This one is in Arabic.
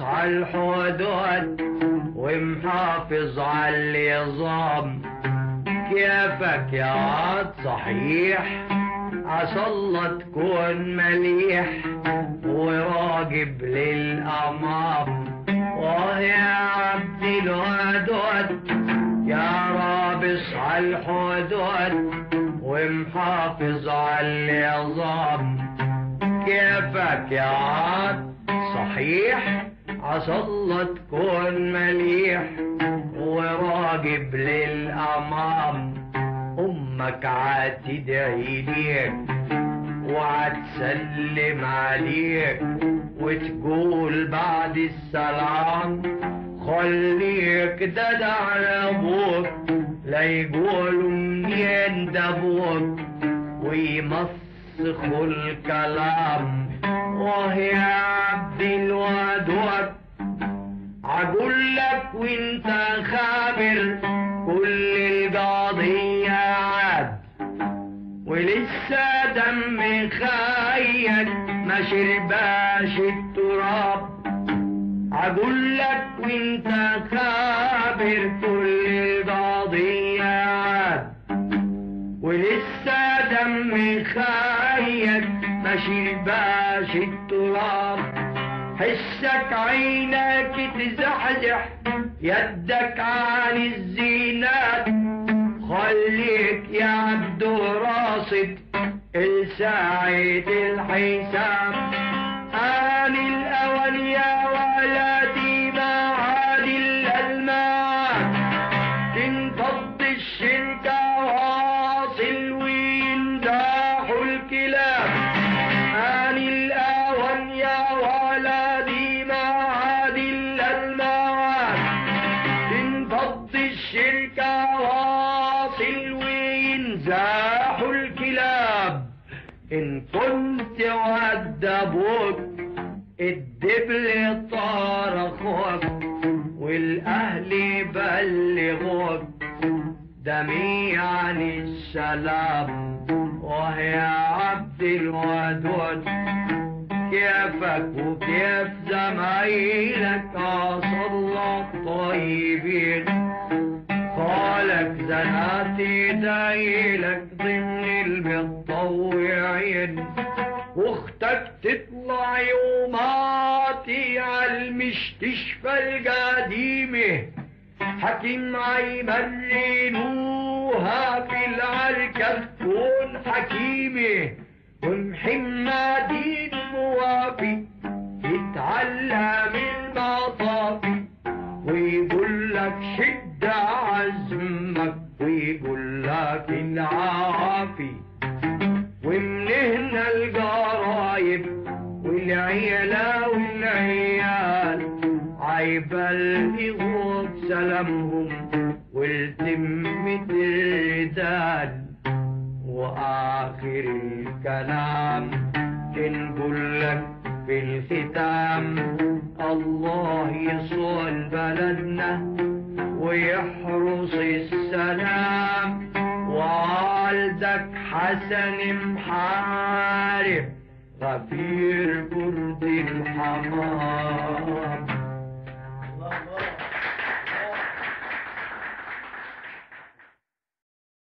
على الحدود ومحافظ على النظام كيفك يا عاد؟ صحيح. عسى الله تكون مليح وراقب للأمام. ويا عبد الودود يا رابص على الحدود ومحافظ على النظام كيفك يا عاد؟ صحيح. عسى الله تكون مليح وراقب للأمام. أمك عاد تدعي ليك وعتسلم عليك وتقول بعد السلام خليك دد على أبوك لا يقولوا منين ده أبوك ويمسخوا الكلام. وهي عبد الودود عقول لك وأنت خابر كل القضية عاد. ولسه دم خايك ما شرباش التراب. عقول لك وأنت خابر خايك ما شرباش التراب. حسك عينك تزحزح يدك عن الزينات. خليك يا عبد راصد الساعة الحساب. آن الأول يا ولدي ما عاد إلا الماء. تنفض الشركة واصل وينزاح الكلاب. إن كنت ود أبوك الدبل طار أخوك والأهل يبلغوك دمي عن السلام وهي عبد الودود. كيفك وكيف زمايلك الله الطيبين؟ قالك زنات يدايلك ضمن المتطوعين. واختك تطلع يوماتي على المستشفى القديمه حكيم عيمرنوها في العركة تكون حكيمة ومحمد ويقول لك العافي ومن هنا القرايب والعيلة والعيال. عيبلغوا بسلامهم والتمت الرجال وآخر الكلام نقول لك في الختام. الله يصون بلدنا ويحرس السلام. والدك حسن محارب غفير برد الحمام